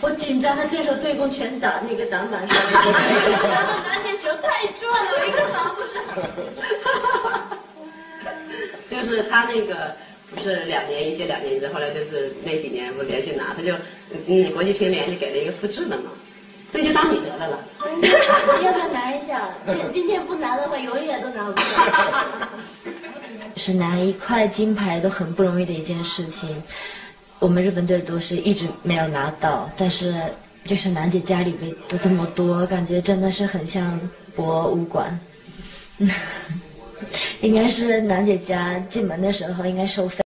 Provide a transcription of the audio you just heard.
我紧张的这时候对攻全打那个挡板上，然后南姐球太转了，我一个防不上。就是他那个不是两年一届两年一届，后来就是那几年不连续拿，他就嗯国际乒联就给了一个复制的嘛，这就当你得的了。要不要拿一下？今今天不拿的话，永远都拿不上。是拿一块金牌都很不容易的一件事情。我们日本队都是一直没有拿到，但是就是楠姐家里边都这么多，感觉真的是很像博物馆。应该是楠姐家进门的时候应该收费。